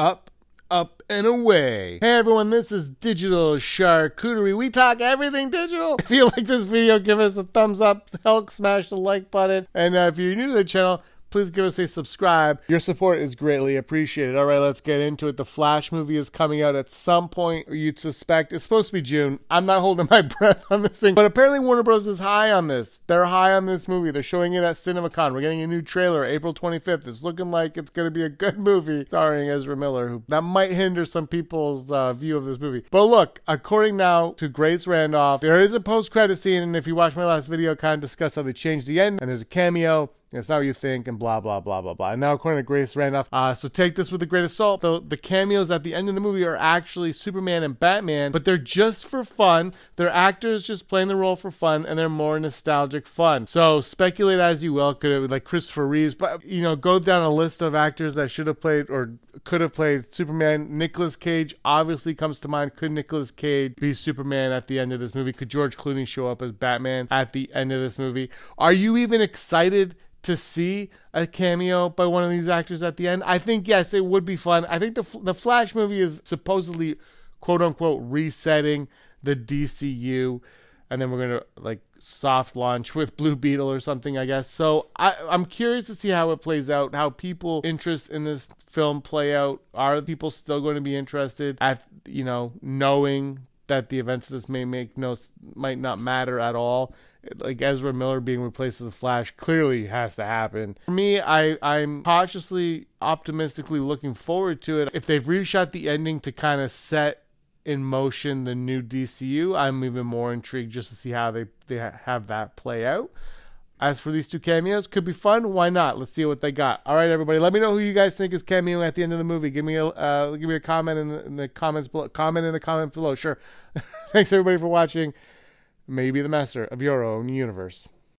up, up and away. Hey everyone, this is Digital Charcuterie. We talk everything digital. If you like this video, give us a thumbs up, help smash the like button, and uh, if you're new to the channel, please give us a subscribe. Your support is greatly appreciated. All right, let's get into it. The Flash movie is coming out at some point, you'd suspect. It's supposed to be June. I'm not holding my breath on this thing, but apparently Warner Bros. is high on this. They're high on this movie. They're showing it at CinemaCon. We're getting a new trailer April 25th. It's looking like it's going to be a good movie starring Ezra Miller, who that might hinder some people's uh, view of this movie. But look, according now to Grace Randolph, there is a post-credit scene, and if you watch my last video, I kind of discussed how they changed the end, and there's a cameo it's not what you think, and blah blah blah blah blah. And now, according to Grace Randolph, uh, so take this with a grain of salt. The the cameos at the end of the movie are actually Superman and Batman, but they're just for fun. They're actors just playing the role for fun, and they're more nostalgic fun. So speculate as you will. Could it be like Christopher Reeves? But you know, go down a list of actors that should have played or could have played Superman. Nicolas Cage obviously comes to mind. Could Nicolas Cage be Superman at the end of this movie? Could George Clooney show up as Batman at the end of this movie? Are you even excited? To see a cameo by one of these actors at the end. I think yes, it would be fun. I think the the Flash movie is supposedly quote unquote resetting the DCU and then we're gonna like soft launch with Blue Beetle or something, I guess. So I, I'm curious to see how it plays out, how people interest in this film play out. Are people still going to be interested at you know knowing that the events of this may make no might not matter at all? like Ezra Miller being replaced with the Flash clearly has to happen. For me, I I'm cautiously optimistically looking forward to it. If they've reshot the ending to kind of set in motion the new DCU, I'm even more intrigued just to see how they they have that play out. As for these two cameos, could be fun. Why not? Let's see what they got. All right, everybody, let me know who you guys think is cameoing at the end of the movie. Give me a uh, give me a comment in the, in the comments below. Comment in the comments below. Sure. Thanks everybody for watching. May you be the master of your own universe.